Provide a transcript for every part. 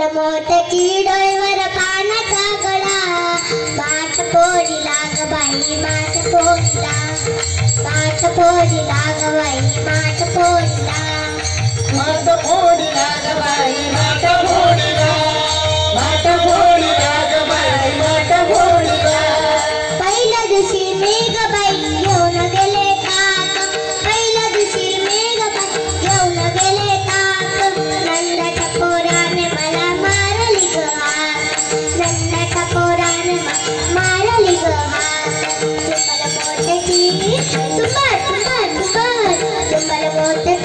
लाल मोठची डोईवर पानाचा गळा. माठ पोरी लाग बाई माठ पोरी लाग माठ पोरी लाग बाई माठ पोरी लाग माठ पोरी लाग बाई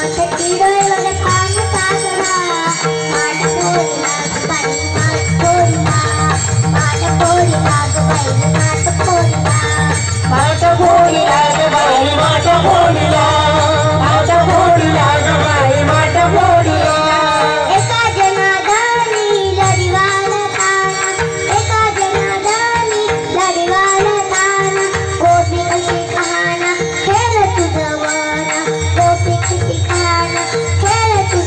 माझे किरण Pitchy Pitchy Pitchy Pitchy Pitchy Pitchy Pitchy Pitchy Pitchy